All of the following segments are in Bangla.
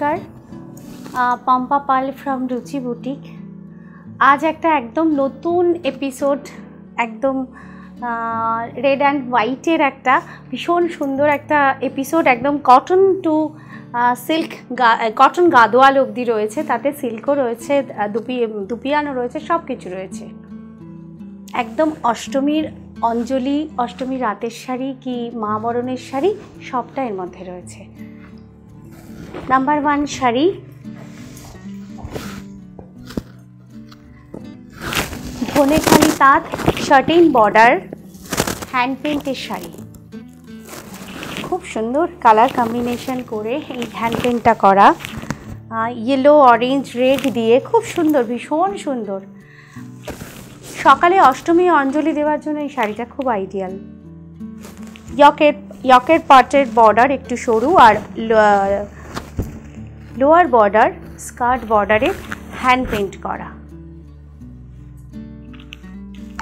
নমস্কার। Pampa Pal from Ruchi boutique. আজ একটা একদম নতুন এপিসোড, একদম রেড অ্যান্ড হোয়াইটের একটা ভীষণ সুন্দর একটা এপিসোড, একদম cotton to silk cotton Gadwal অবধি রয়েছে, তাতে সিল্কও রয়েছে দুপি দুপিয়ানো রয়েছে সব কিছু রয়েছে। একদম অষ্টমীর অঞ্জলি অষ্টমী রাতের শাড়ি কি মা বরণের শাড়ি, সবটা এর মধ্যে রয়েছে। নাম্বার ওয়ান শাড়ি ধনেখালি তাঁত শার্টিন বর্ডার হ্যান্ড পেন্টের শাড়ি খুব সুন্দর কালার কম্বিনেশন করে এই হ্যান্ড পেন্টটা করা। ইয়েলো অরেঞ্জ রেড দিয়ে খুব সুন্দর, ভীষণ সুন্দর। সকালে অষ্টমী অঞ্জলি দেওয়ার জন্য এই শাড়িটা খুব আইডিয়াল ইয়কের ইয়কের পার্টের বর্ডার একটু সরু আর লোয়ার বর্ডার, স্কার্ট বর্ডারে হ্যান্ড পেন্ট করা।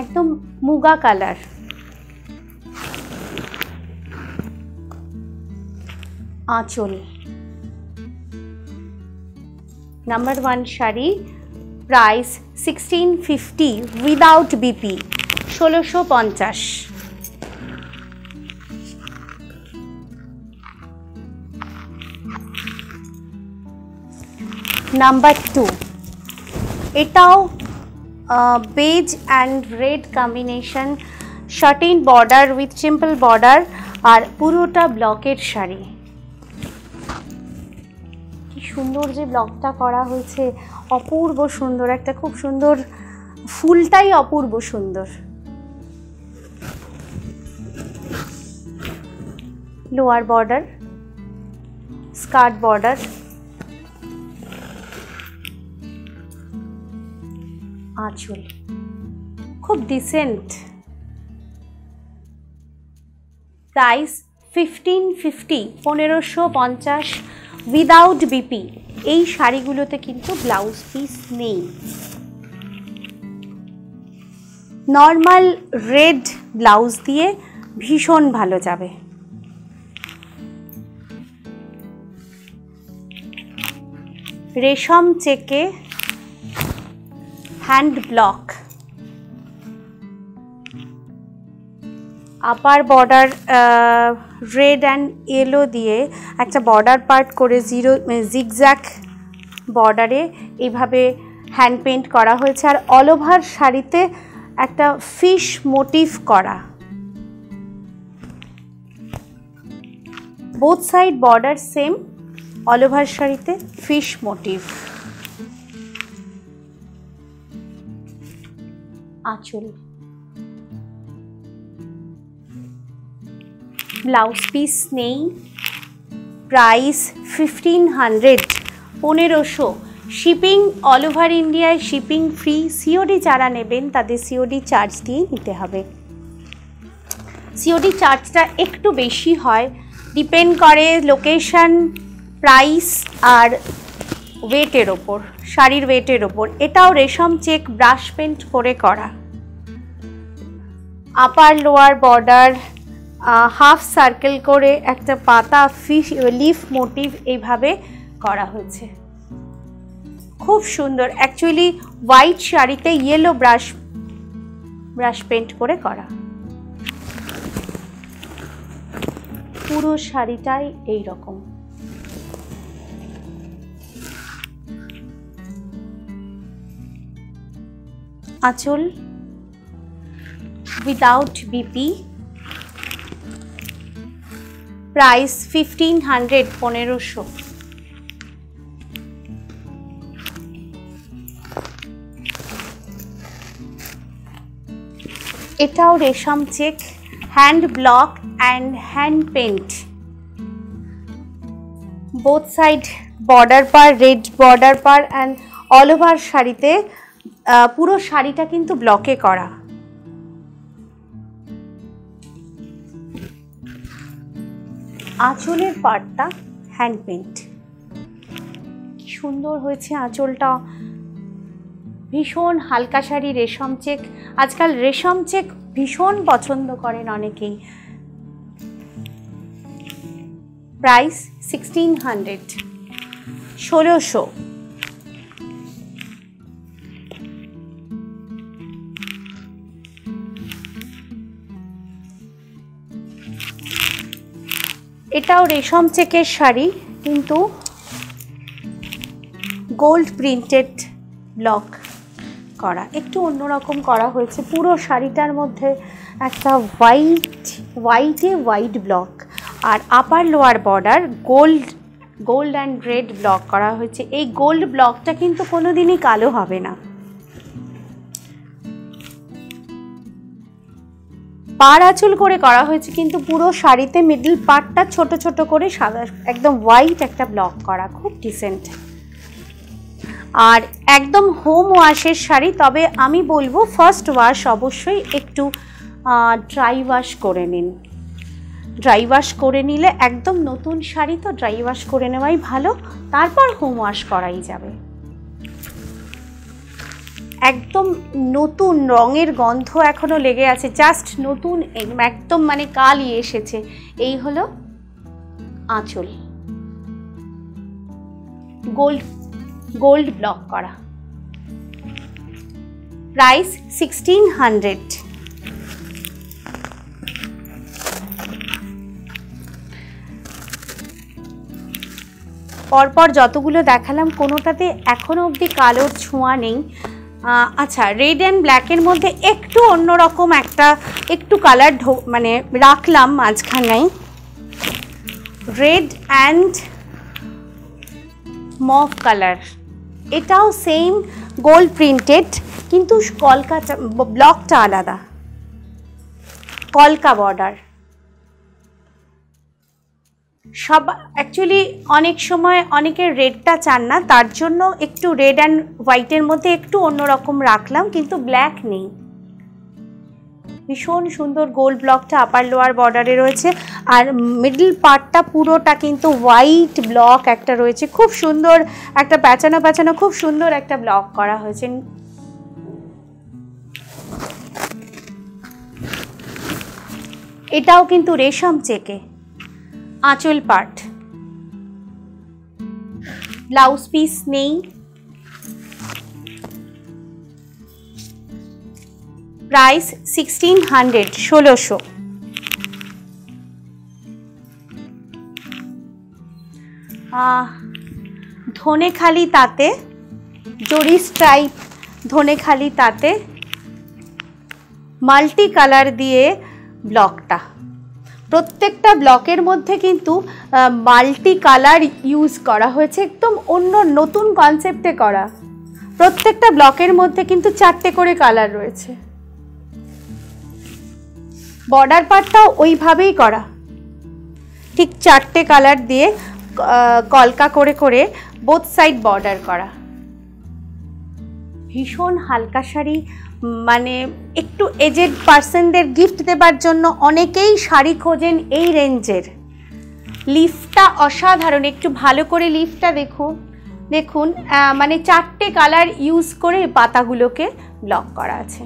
একদম মুগা কালার। আঁচল। Number one sari, price sixteen fifty without BP, ষোলোশো পঞ্চাশ। নাম্বার টু এটাও beige and red combination satin border with simple border আর পুরোটা ব্লকের শাড়ি। কি সুন্দর যে ব্লকটা করা হয়েছে, অপূর্ব সুন্দর, একটা খুব সুন্দর, ফুলটাই অপূর্ব সুন্দর। লোয়ার বর্ডার স্কার্ট বর্ডার আঁচল খুব ডিসেন্ট প্রাইস ফিফটিন ফিফটি পনেরোশো পঞ্চাশ উইদাউট বিপি এই শাড়িগুলোতে কিন্তু ব্লাউজ পিস নেই। নর্মাল রেড ব্লাউজ দিয়ে ভীষণ ভালো যাবে। রেশম চেকে hand block upper border red and yellow দিয়ে একটা বর্ডার পার্ট করে জিরো জিগজ্যাক বর্ডারে এইভাবে হ্যান্ড পেন্ট করা হয়েছে। আর অল ওভার শাড়িতে একটা ফিশ মোটিভ করা। Both side border same all over শাড়িতে ফিশ মোটিভ আঁচল। ব্লাউজ পিস নেই। প্রাইস ফিফটিন হান্ড্রেড পনেরোশো। শিপিং অল ওভার ইন্ডিয়ায় শিপিং ফ্রি। সিওডি যারা নেবেন, তাদের সিওডি চার্জ দিয়ে নিতে হবে। সিওডি চার্জটা একটু বেশি হয়। ডিপেন্ড করে লোকেশন প্রাইস আর ওয়েটের ওপর, শাড়ির ওয়েটের ওপর, এটাও রেশম চেক ব্রাশ পেন্ট করে করা। Upper lower border half circle করে একটা পাতা ফিশ লিফ মোটিভ এইভাবে করা হয়েছে। খুব সুন্দর অ্যাকচুয়ালি হোয়াইট শাড়িতে ইয়েলো ব্রাশ ব্রাশ পেন্ট করে করা। পুরো শাড়িটাই এই রকম আঁচল without BP price fifteen hundred পনেরোশো। এটাও রেশম check hand block and hand paint both side border per red border পার অ্যান্ড অল ওভার শাড়িতে পুরো শাড়িটা কিন্তু ব্লকে করা। আঁচলের পার্টটা হ্যান্ড পেন্ট কি সুন্দর হয়েছে আঁচলটা। ভীষণ হালকা শাড়ি রেশম চেক। আজকাল রেশম চেক ভীষণ পছন্দ করেন অনেকেই। প্রাইস সিক্সটিন হান্ড্রেড ষোলোশো। এটাও রেশম চেকের শাড়ি, কিন্তু গোল্ড প্রিন্টেড ব্লক করা। একটু অন্যরকম করা হয়েছে। পুরো শাড়িটার মধ্যে একটা হোয়াইট হোয়াইটে white block R upper lower border gold gold and red block করা হয়েছে। এই গোল্ড ব্লকটা কিন্তু কোনো দিনই কালো হবে না। পার আঁচল করে করা হয়েছে, কিন্তু পুরো শাড়িতে মিডল পার্টটা ছোট ছোট করে সাদা, একদম হোয়াইট একটা ব্লক করা, খুব ডিসেন্ট আর একদম হোম ওয়াশের শাড়ি, তবে আমি বলব ফার্স্ট ওয়াশ অবশ্যই একটু ড্রাই ওয়াশ করে নিন। ড্রাই ওয়াশ করে নিলে একদম নতুন শাড়ি তো ড্রাই ওয়াশ করে নেওয়াই ভালো, তারপর হোম ওয়াশ করাই যাবে। একদম নতুন রঙের গন্ধ এখনও লেগে আছে জাস্ট নতুন একদম মানে কালই এসেছে। এই হলো আঁচল। গোল্ড গোল্ড ব্লক করা। প্রাইস সিক্সটিন হান্ড্রেড পরপর যতগুলো দেখালাম, কোনোটাতে এখনও অবধি কালোর ছোঁয়া নেই। আচ্ছা রেড অ্যান্ড ব্ল্যাকের মধ্যে একটু অন্যরকম একটা, একটু কালার ঢো মানে রাখলাম মাঝখানে রেড অ্যান্ড মফ কালার এটাও সেম গোল্ড প্রিন্টেড কিন্তু কলকাতা ব্লকটা আলাদা। কলকা বর্ডার সব অ্যাকচুয়ালি অনেক সময় অনেকের রেডটা চান না, তার জন্য একটু রেড অ্যান্ড হোয়াইটের মধ্যে একটু অন্যরকম রাখলাম, কিন্তু ব্ল্যাক নেই। ভীষণ সুন্দর গোল ব্লকটা আপার লোয়ার বর্ডারে রয়েছে, আর মিডল পার্টটা পুরোটা কিন্তু হোয়াইট ব্লক একটা রয়েছে। খুব সুন্দর একটা প্যাচানো প্যাচানো, খুব সুন্দর একটা ব্লক করা হয়েছে। এটাও কিন্তু রেশম চেকে। আঁচল পাট ব্লাউজ পিস নেই। প্রাইস সিক্সটিন হান্ড্রেড, ষোলোশো। ধনেখালি তাতে, জরি স্ট্রাইপ ধনেখালি তাতে, মাল্টি কালার দিয়ে ব্লকটা। প্রত্যেকটা ব্লকের মধ্যে কিন্তু মাল্টি কালার ইউজ করা হয়েছে, একদম অন্য নতুন কনসেপ্টে করা। প্রত্যেকটা ব্লকের মধ্যে কিন্তু চারটে করে কালার রয়েছে। বর্ডার পার্টটাও ওইভাবেই করা। ঠিক চারটে কালার দিয়ে কলকা করে করে বোথ সাইড বর্ডার করা। ভীষণ হালকা শাড়ি মানে একটু এজেড পার্সনদের গিফট দেবার জন্য অনেকেই শাড়ি খোঁজেন এই রেঞ্জের। লিফটা অসাধারণ, একটু ভালো করে লিফটা দেখুন দেখুন মানে চারটে কালার ইউজ করে পাতাগুলোকে ব্লক করা আছে।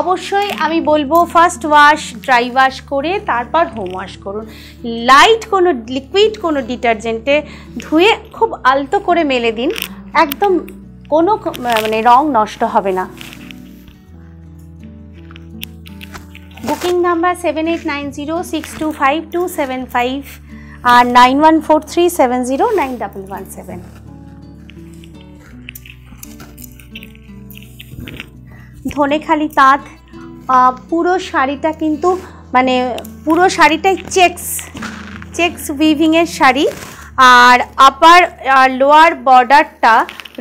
অবশ্যই আমি বলব ফার্স্ট ওয়াশ ড্রাই ওয়াশ করে তারপর হোম ওয়াশ করুন। লাইট কোনো লিকুইড কোনো ডিটারজেন্টে ধুয়ে খুব আলতো করে মেলে দিন। একদম কোনো মানে রং নষ্ট হবে না। Booking number seven eight nine zero six two five two seven five আর nine one four three seven zero nine double one seven. Dhanekhali তাঁত পুরো শাড়িটা কিন্তু মানে পুরো শাড়িটাই চেক্স চেক্স উইভিংয়ের শাড়ি। আর আপার লোয়ার বর্ডারটা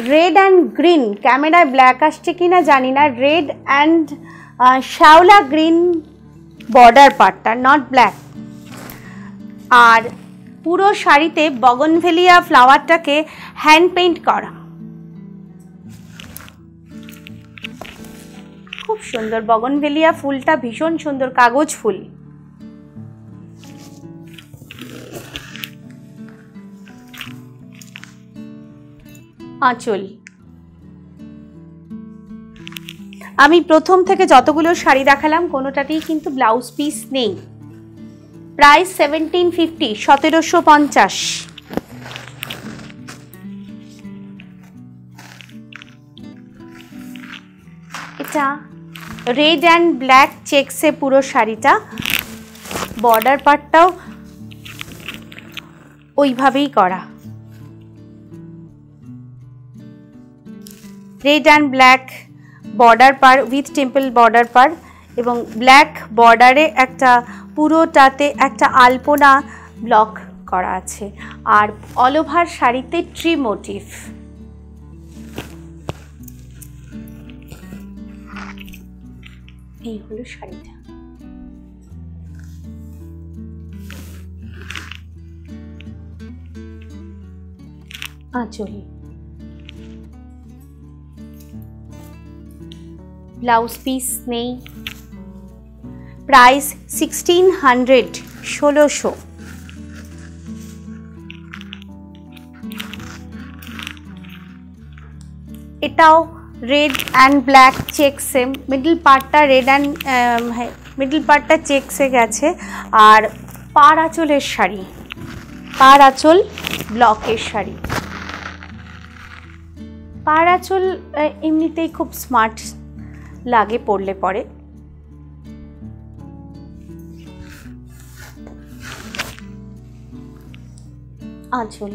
রেড অ্যান্ড গ্রিন, ক্যামেরায় ব্ল্যাক আসছে কি না জানি না। রেড অ্যান্ড শ্যাওলা গ্রিন বর্ডার পার্টটা নট ব্ল্যাক আর পুরো শাড়িতে বগনভেলিয়া ফ্লাওয়ারটাকে হ্যান্ড পেইন্ট করা। খুব সুন্দর বগনভেলিয়া ফুলটা, ভীষণ সুন্দর কাগজ ফুল। আঁচল। আমি প্রথম থেকে যতগুলো শাড়ি দেখালাম, কোনোটাতেই কিন্তু ব্লাউজ পিস নেই। প্রাইস সেভেন্টিন ফিফটি সতেরোশো পঞ্চাশ। এটা রেড অ্যান্ড ব্ল্যাক চেকসে পুরো শাড়িটা। বর্ডার পার্টটাও ওইভাবেই করা। রেড অ্যান্ড ব্ল্যাক বর্ডার পার উইথ টেম্পল বর্ডার পার এবং ব্ল্যাক বর্ডারে একটা পুরোটাতে একটা আলপনা ব্লক করা আছে। আর অল ওভার শাড়িতে ট্রি মোটিভ এই হলো শাড়িটা। আঁচল। ব্লাউজ পিস নেই। প্রাইস সিক্সটিন হান্ড্রেড ষোলোশো। এটাও রেড অ্যান্ড ব্ল্যাক চেকসে মিডল পার্টটা রেড অ্যান্ড মিডল পার্টটা চেকসে গেছে। আর পার আঁচলের শাড়ি, পার আঁচল ব্লকের শাড়ি। পার আঁচল এমনিতেই খুব স্মার্ট লাগে পড়লে পরে। আঁচল।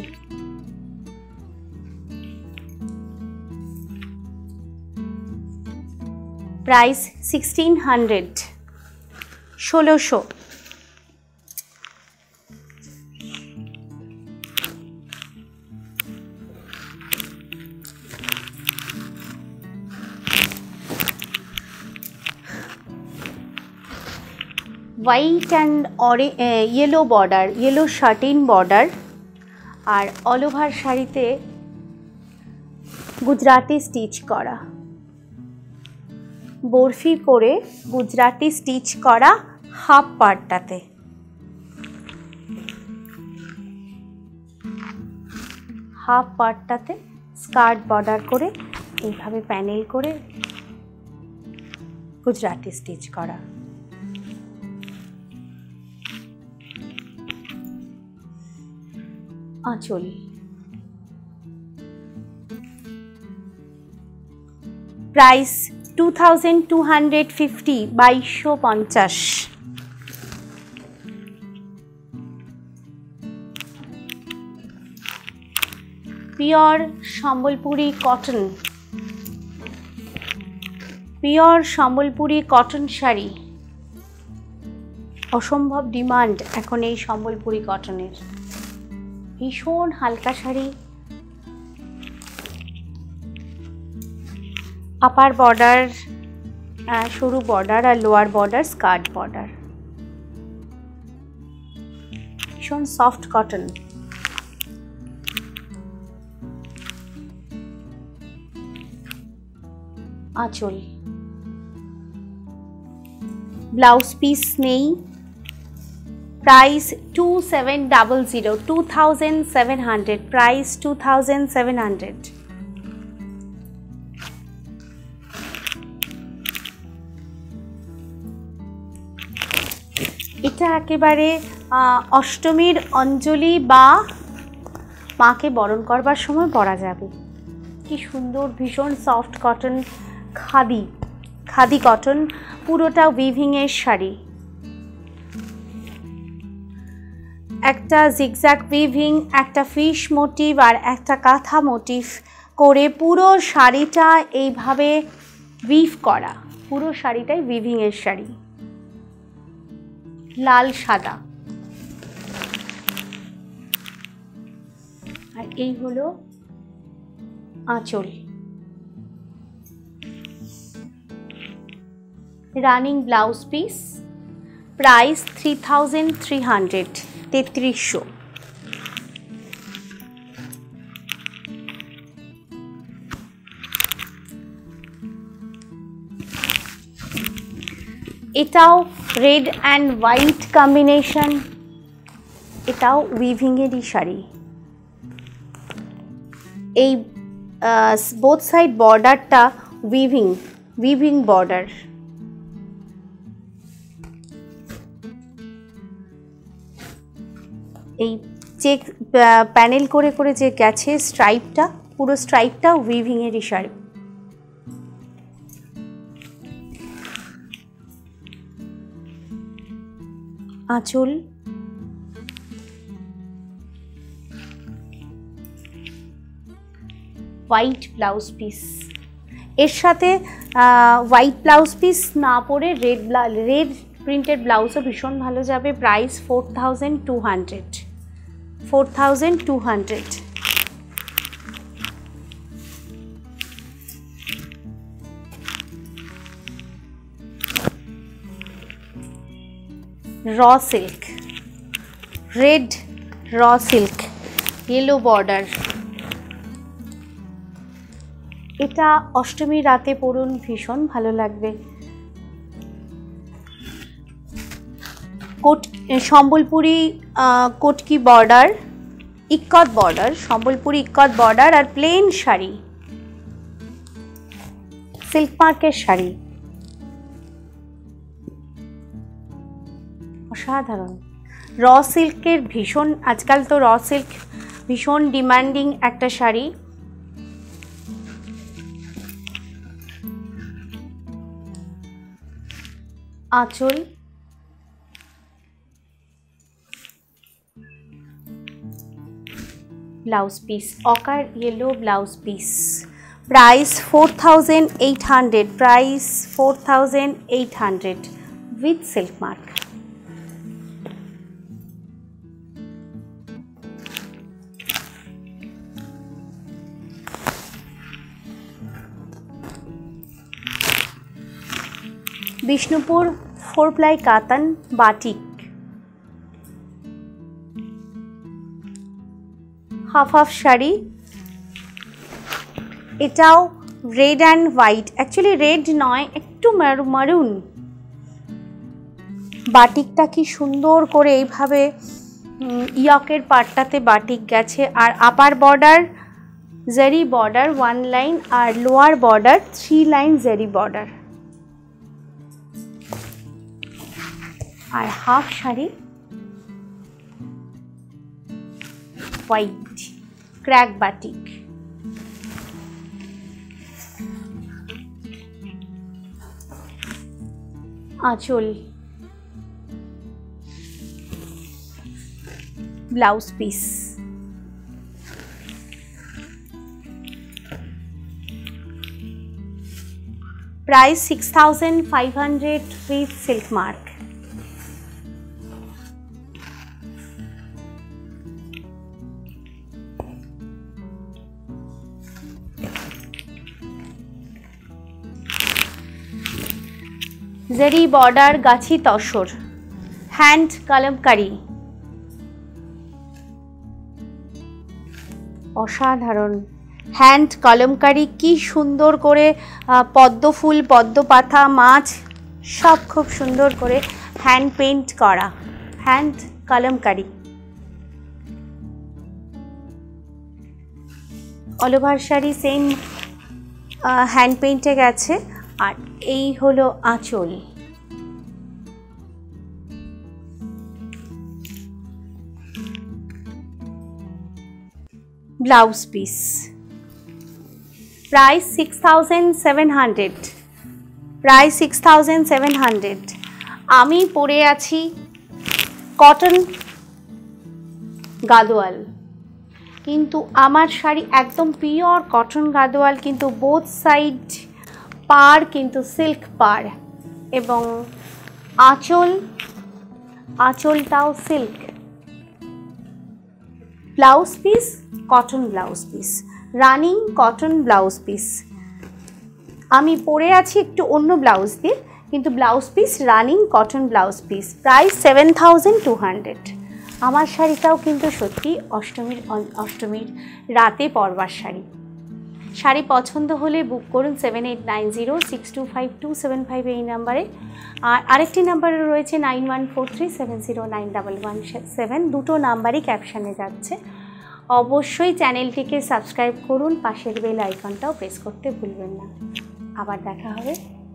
Price sixteen hundred. ষোলোশো। হোয়াইট অ্যান্ড অরে yellow border yellow satin border আর অল ওভার শাড়িতে গুজরাটি স্টিচ করা। বরফি করে গুজরাটি স্টিচ করা হাফ পার্টটাতে হাফ পার্টটাতে স্কার্ট বর্ডার করে এইভাবে প্যানেল করে গুজরাটি স্টিচ করা। আঁচল price two thousand two hundred fifty বাইশশো পঞ্চাশ। Pure Sambalpuri cotton. Pure Sambalpuri cotton sari. অসম্ভব ডিমান্ড এখন এই সম্বলপুরি কটনের। ভীষণ হালকা শাড়ি। আপার বর্ডার সরু বর্ডার আর লোয়ার বর্ডার স্কার্ট বর্ডার ভীষণ সফট কটন আঁচল। ব্লাউজ পিস নেই। Price two seven double zero two thousand seven hundred price two thousand seven hundred এটা একেবারে অষ্টমীর অঞ্জলি বা মাকে বরণ করবার সময় পরা যাবে। কি সুন্দর, ভীষণ soft cotton khadi khadi cotton পুরোটা উইভিংয়ের শাড়ি। একটা জিগজ্যাগ উইভিং একটা ফিশ মোটিভ আর একটা কাঁথা মোটিভ করে পুরো শাড়িটা এইভাবে উইভ করা। পুরো শাড়িটাই উইভিংয়ের শাড়ি। লাল, সাদা। আর এই হলো আঁচল। Running blouse piece price three thousand three hundred তেত্রিশশো। এটাও রেড অ্যান্ড হোয়াইট কম্বিনেশন। এটাও উইভিংয়েরই শাড়ি। এই বোথ সাইড বর্ডারটা উইভিং উইভিং বর্ডার। এই চেক প্যানেল করে করে যে গেছে স্ট্রাইপটা, পুরো স্ট্রাইপটা উইভিংয়ের ইশারে আঁচল। হোয়াইট ব্লাউজ পিস এর সাথে হোয়াইট ব্লাউজ পিস না পরে রেড রেড প্রিন্টেড ব্লাউজও ভীষণ ভালো যাবে। Price four thousand two hundred four thousand two hundred. Raw silk red raw silk yellow border এটা অষ্টমী রাতে পড়ুন ভীষণ ভালো লাগবে। কোট Sambalpuri কোটকি border ikkat border Sambalpuri ikkat border আর প্লেন শাড়ি। সিল্ক মার্কের শাড়ি। অসাধারণ। র সিল্কের ভীষণ, আজকাল তো র সিল্ক ভীষণ ডিমান্ডিং একটা শাড়ি। আঁচল blouse piece ochre yellow blouse piece price four thousand eight hundred price four thousand eight hundred with silk mark Bishnupur four ply কাতান বাটিক হাফ হাফ শাড়ি। এটাও red and white actually red নয়, একটু মারুন বাটিকটা কি সুন্দর করে এইভাবে ইয়কের পাটটাতে বাটিক গেছে। আর upper border zari border one line আর lower border three line zari border আর half sari white crack batik আঁচল blouse piece price 6500 with silk mark. Zari border Gachhi tussar. Hand kalamkari. অসাধারণ। হ্যান্ড কলমকারি, কি সুন্দর করে পদ্ম ফুল পদ্ম পাতা মাছ, সব খুব সুন্দর করে হ্যান্ড পেন্ট করা। Hand kalamkari. All over sari same hand পেন্টে গেছে। আর এই হলো আঁচল। Blouse piece. Price six thousand seven hundred price six thousand seven hundred আমি পরে আছি কটন গাদোয়াল। কিন্তু আমার শাড়ি একদম পিওর কটন গাদোয়াল, কিন্তু বোথ সাইড পার কিন্তু সিল্ক পার এবং আঁচল, আঁচলটাও silk. Blouse piece, cotton blouse piece. Running, cotton blouse piece. আমি পরে আছি একটু অন্য ব্লাউজ দিয়ে, কিন্তু blouse piece, running, cotton blouse piece price seven thousand two hundred আমার শাড়িটাও কিন্তু সত্যি অষ্টমীর অষ্টমীর রাতে পরবার শাড়ি। শাড়ি পছন্দ হলে বুক করুন seven eight nine zero six two five two seven five এই নাম্বারে আর আরেকটি নাম্বারে রয়েছে nine one four three seven zero nine double one seven দুটো নাম্বারই ক্যাপশানে যাচ্ছে। অবশ্যই চ্যানেলটিকে সাবস্ক্রাইব করুন। পাশের বেল আইকনটাও প্রেস করতে ভুলবেন না। আবার দেখা হবে।